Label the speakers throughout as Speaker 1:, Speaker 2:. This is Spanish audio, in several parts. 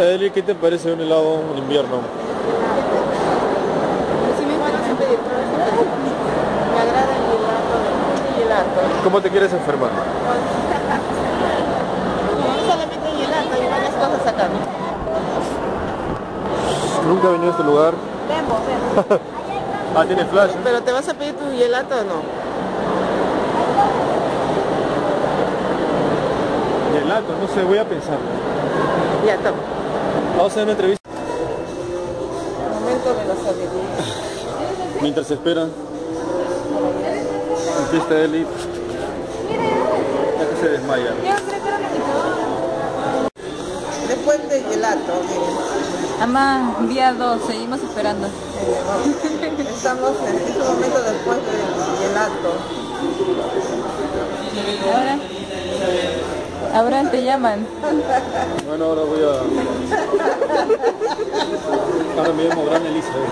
Speaker 1: Eli, ¿qué te parece un helado en invierno? ¿Cómo te quieres enfermar?
Speaker 2: No solamente hay varias cosas acá.
Speaker 1: Nunca he venido a este lugar.
Speaker 2: Vemos, vemos.
Speaker 1: Ah, tiene flash.
Speaker 2: Pero te vas a pedir tu gelato o no?
Speaker 1: Gelato, no sé, voy a pensar.
Speaker 2: Ya, toma.
Speaker 1: Vamos a hacer una entrevista.
Speaker 2: Momento de la sabiduría.
Speaker 1: Mientras se esperan. Aquí está Eli. Ya que se desmaya.
Speaker 2: Después del gelato.
Speaker 3: Mamá, día 2, seguimos esperando.
Speaker 2: Estamos en este momento después del gelato.
Speaker 3: Ahora, ahora te llaman.
Speaker 1: Bueno, ahora voy a... Ahora me llamo Gran Elizabeth.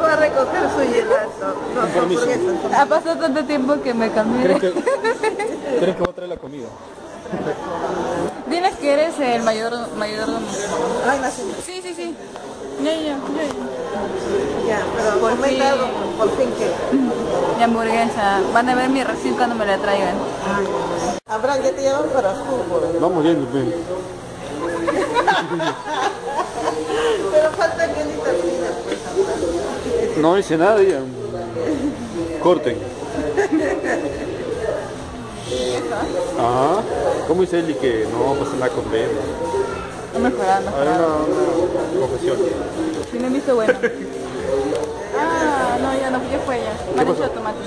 Speaker 2: Va a recoger su gelato. No,
Speaker 1: permiso.
Speaker 3: Ha pasado tanto tiempo que me cambié.
Speaker 1: ¿Crees que, ¿Crees que voy a traer la comida?
Speaker 3: Diles que eres el mayor mayordomo.
Speaker 2: Ay, señora.
Speaker 3: Sí, sí, sí. Ya, ya, ya.
Speaker 2: Ya, pero
Speaker 3: Por fin.
Speaker 2: por fin que.
Speaker 3: De hamburguesa. Van a ver mi reacción cuando me la traigan.
Speaker 2: Abraham, ya te llaman para fútbol.
Speaker 1: Vamos yendo, ven.
Speaker 2: Pero falta que ni termine, pues.
Speaker 1: No hice nada ya. Corten. Ajá. ¿Cómo dice Eli que no pasa nada con Ben?
Speaker 3: No mejorando.
Speaker 1: A ver, una, una confesión.
Speaker 3: Sí me visto bueno. Ya fue ya. Me han hecho tomate.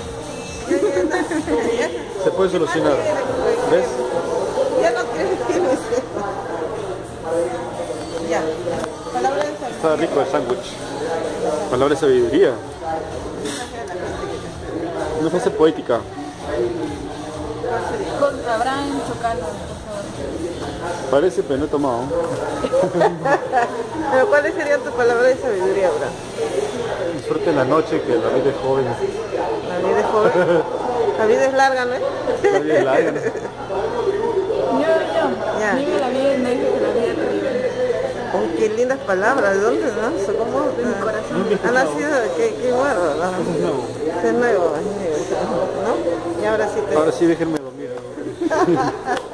Speaker 1: Se puede solucionar. ¿Ves?
Speaker 2: Ya no crees que no sé. Ya. Palabra de salud.
Speaker 1: Está rico el sándwich. Palabra de sabiduría. Una frase poética.
Speaker 3: Con Abraham favor.
Speaker 1: Parece, pero no he tomado.
Speaker 2: Pero ¿cuáles serían tus palabras de sabiduría, Abraham?
Speaker 1: Disfruten la noche, que la vida es joven.
Speaker 2: La vida es joven. La vida es larga, ¿no?
Speaker 1: La vida es larga.
Speaker 3: Yo, yo.
Speaker 2: Ya.
Speaker 3: Vive la vida no dice que la vida.
Speaker 2: Oh, qué lindas palabras. ¿De dónde, no? Son como...
Speaker 3: De mi corazón.
Speaker 2: Ha nacido, qué, qué bueno, ¿no?
Speaker 1: Es nuevo.
Speaker 2: Es nuevo, es nuevo, ¿no? Y ahora sí te...
Speaker 1: Ahora sí, déjenme dormir.